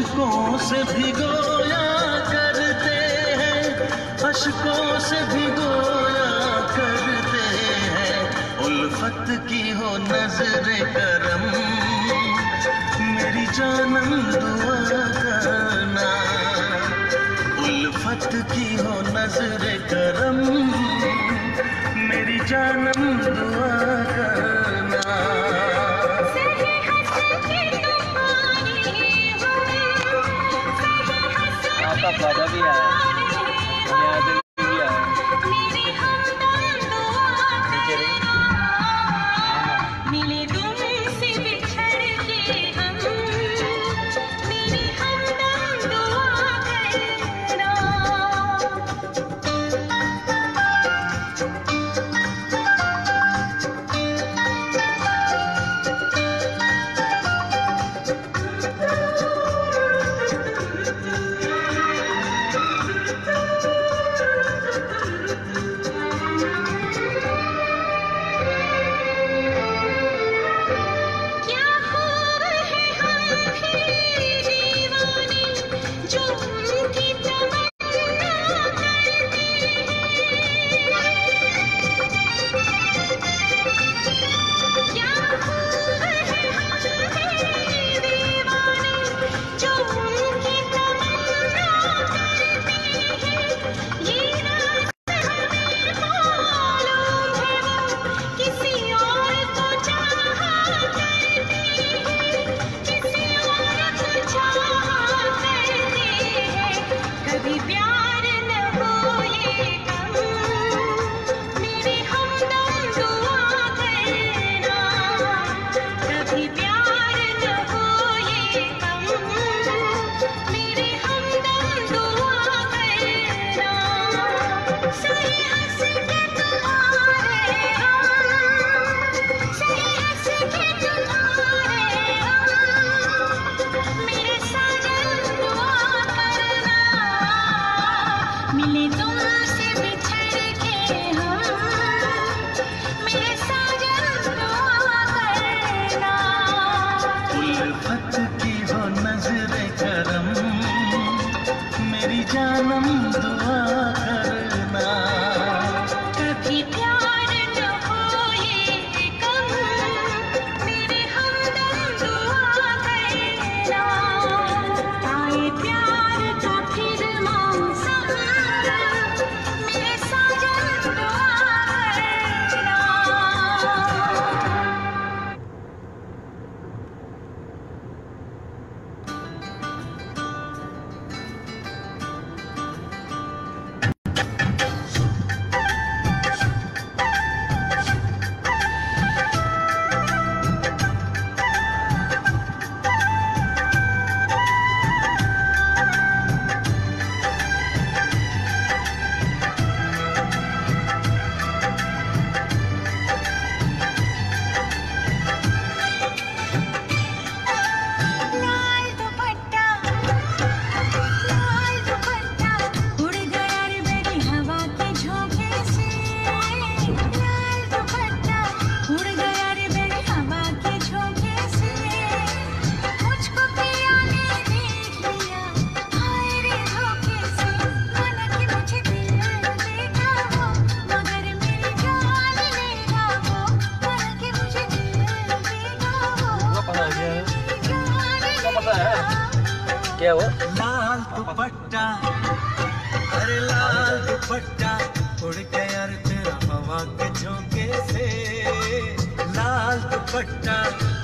अशकों से भिगोया करते हैं, अशकों से भिगोया करते हैं। उल्फत की हो नज़र करम, मेरी जानम दुआ करना। उल्फत की हो नज़र करम, मेरी जानम दुआ 我的好兄弟 जानम है वो। लाल दुपट्टा अरे लाल दुपट्टा उड़ के यार तेरा हवा के झोंके से। लाल दुपट्टा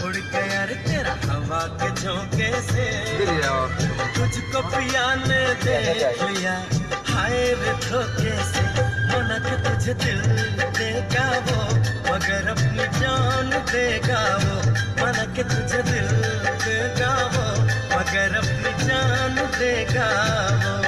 उड़ के यार तेरा हवा के झोंके से। तुझको पिया ने दे लिया हाय रे धोखे से। मनक तुझे दिल देगा वो मगर अपनी जान देगा वो। मनक तुझे दिल जान देगा वो।